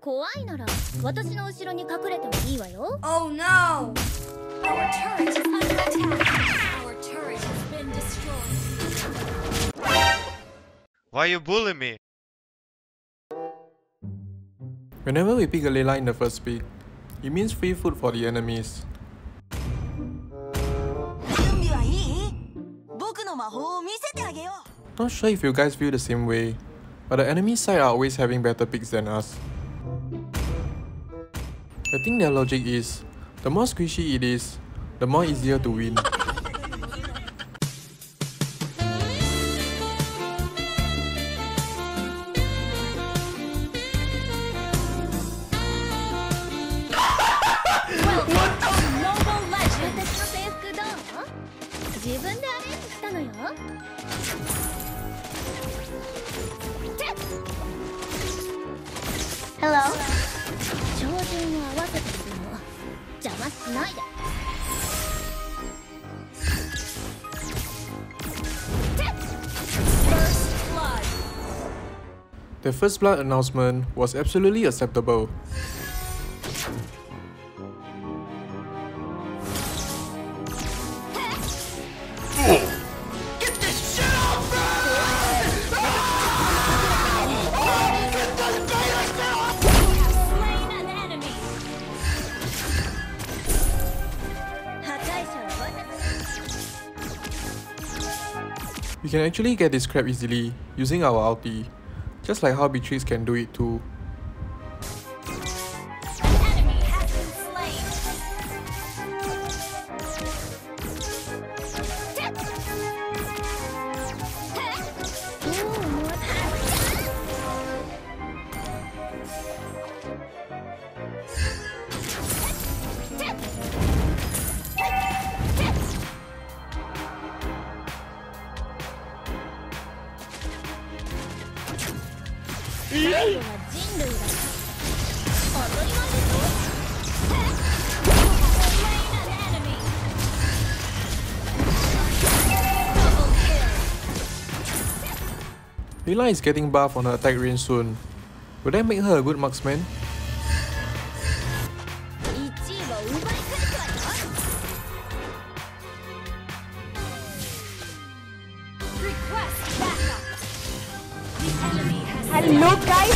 怖いなら私の後ろに隠れてもいいわよ Oh no! Our turret is under attack. Our turret has been destroyed. Why you bully me? Whenever we pick a Layla in the first pick, it means free food for the enemies. 準備はいい僕の魔法を見せてあげよう Not sure if you guys feel the same way, but the enemy side are always having better picks than us. I think their logic is, the more squishy it is, the more easier to win. Hello? 照準を合わせているの邪魔しないで First blood. The first blood announcement was absolutely acceptable. We can actually get this crab easily using our ulti, just like how Beatrix can do it too. Layla is getting buff on her attack range soon. Will that make her a good marksman? 大事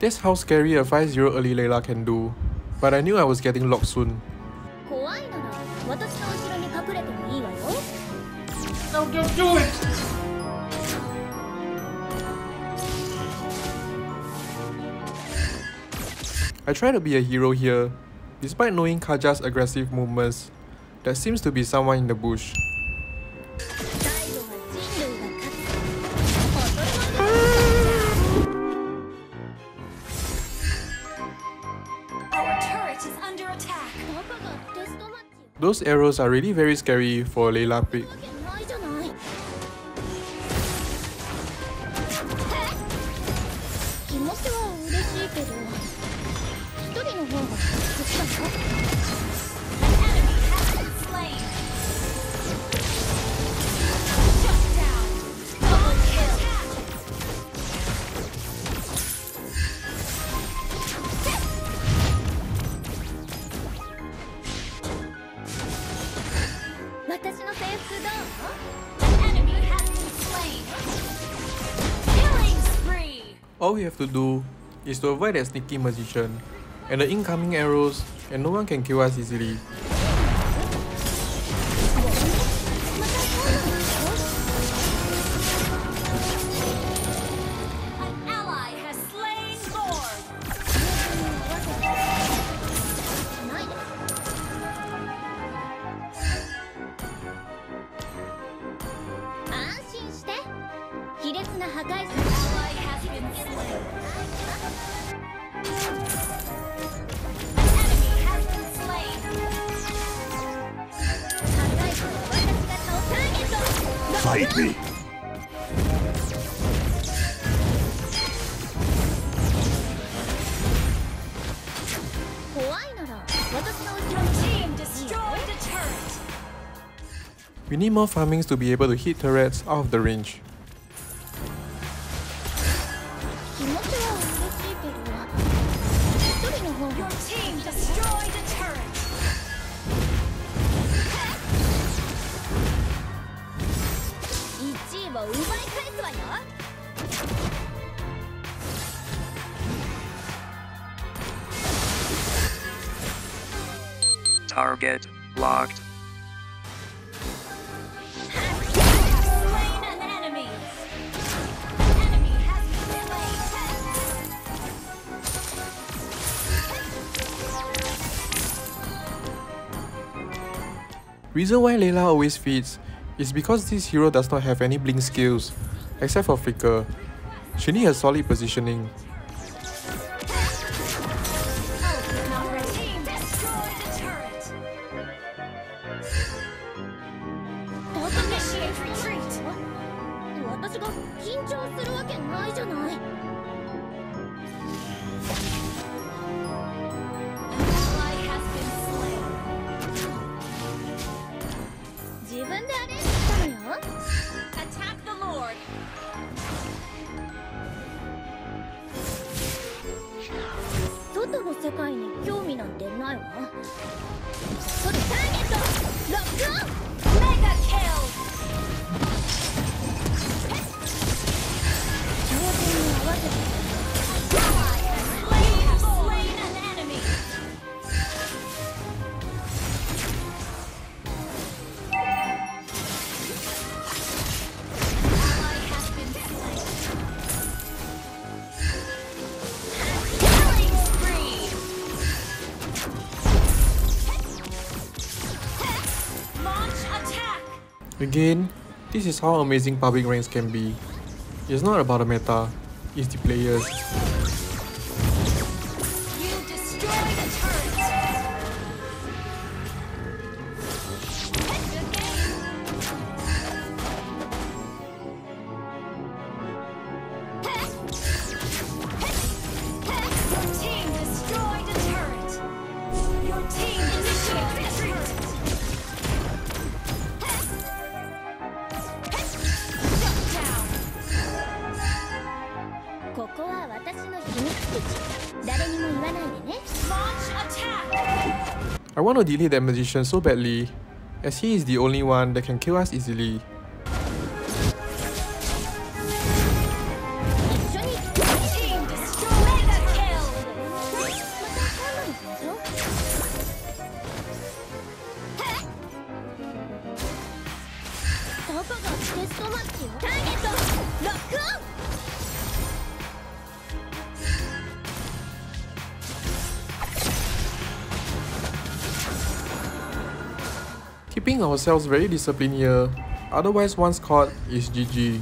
That's how scary a 5-0 early Layla can do but I knew I was getting locked soon. No, don't do it! I try to be a hero here, despite knowing Kaja's aggressive movements. There seems to be someone in the bush. Those arrows are really very scary for Layla pick. All we have to do is to avoid that sneaky magician and the incoming arrows and no one can kill us easily. me! We need more farmings to be able to hit turrets out of the range. get locked. Reason why Layla always feeds is because this hero does not have any blink skills, except for Flicker. She needs a solid positioning, Again, this is how amazing public ranks can be. It's not about the meta, it's the players. want to delete that magician so badly, as he is the only one that can kill us easily. keeping ourselves very disciplined here, otherwise once caught, is GG.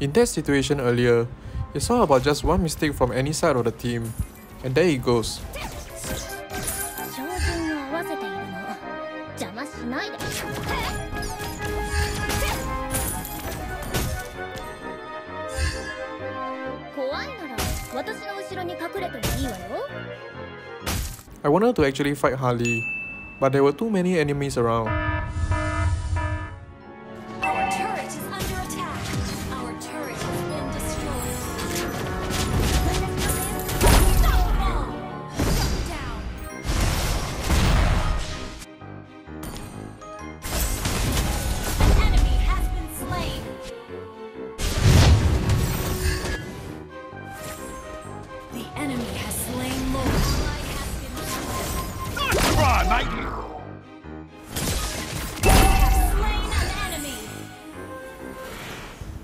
In that situation earlier, it's all about just one mistake from any side of the team. And there it goes. I wanted to actually fight Harley, but there were too many enemies around.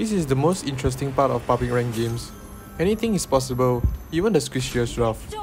This is the most interesting part of public rank games. Anything is possible, even the squishiest draft.